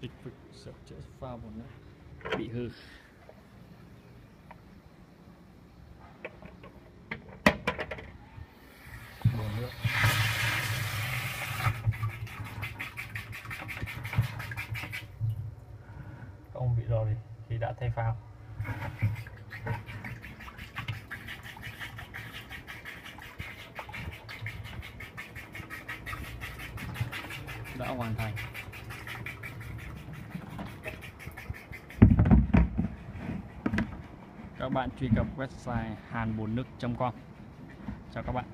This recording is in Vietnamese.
Tích vực sửa chữa phao một nữa bị hư. Bồn nước không bị rồi thì đã thay phao. Đã hoàn thành. Các bạn truy cập website hàn bồn nước com. Chào các bạn.